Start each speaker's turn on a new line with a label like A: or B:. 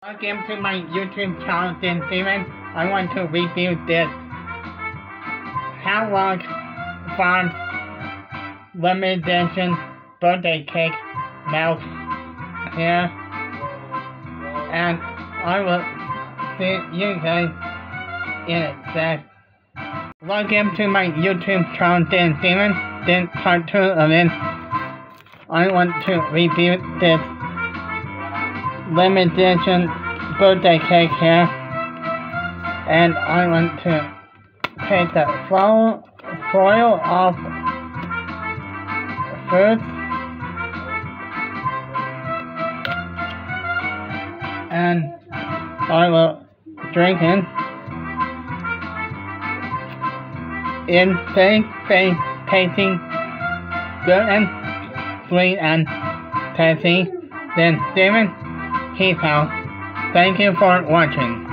A: Welcome to my YouTube channel, Dan Steven. I want to review this Howlog Farms limited edition birthday cake melt here. And I will see you guys in a sec. Welcome to my YouTube channel, Dan Steven. Then part two of it. I want to review this limited edition birthday cake here. And I want to take the foil, foil off first. And I will drink it. In fake, fake, tasting good and sweet and tasty. Then Steven Out. Thank you for watching.